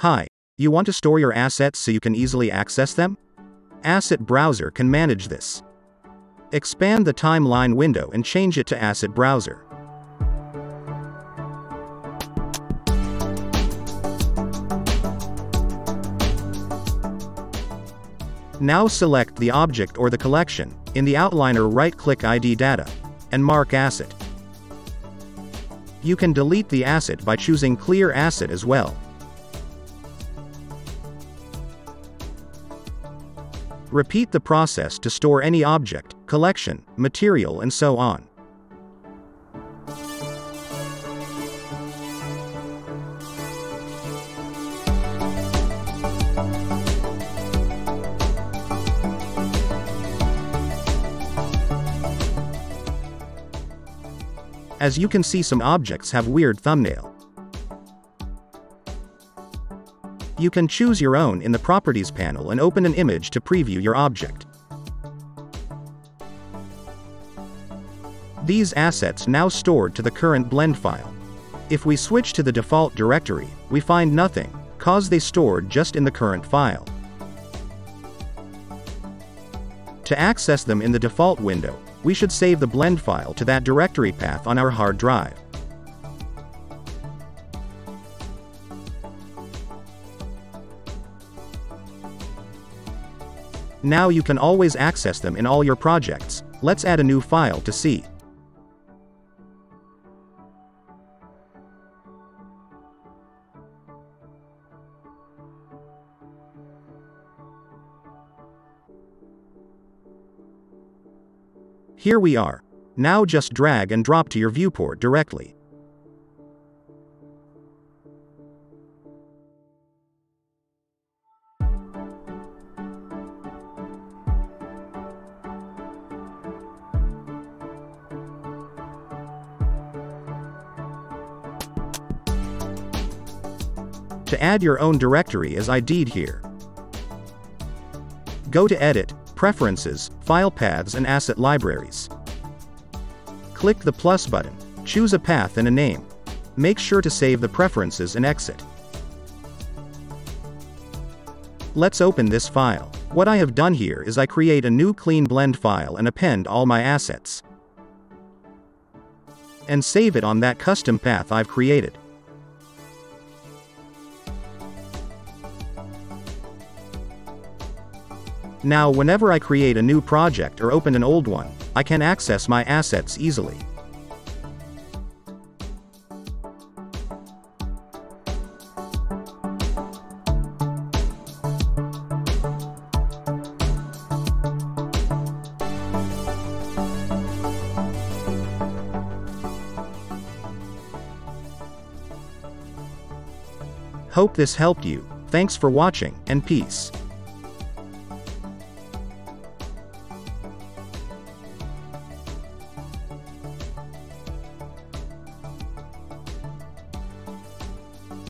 Hi, you want to store your assets so you can easily access them? Asset Browser can manage this. Expand the timeline window and change it to Asset Browser. Now select the object or the collection, in the outliner right-click ID Data, and mark Asset. You can delete the asset by choosing Clear Asset as well. Repeat the process to store any object, collection, material and so on. As you can see some objects have weird thumbnail. You can choose your own in the Properties panel and open an image to preview your object. These assets now stored to the current blend file. If we switch to the default directory, we find nothing, cause they stored just in the current file. To access them in the default window, we should save the blend file to that directory path on our hard drive. Now you can always access them in all your projects. Let's add a new file to see. Here we are. Now just drag and drop to your viewport directly. To add your own directory as I did here. Go to Edit, Preferences, File Paths and Asset Libraries. Click the plus button, choose a path and a name. Make sure to save the preferences and exit. Let's open this file. What I have done here is I create a new clean blend file and append all my assets. And save it on that custom path I've created. Now whenever I create a new project or open an old one, I can access my assets easily. Hope this helped you, thanks for watching, and peace.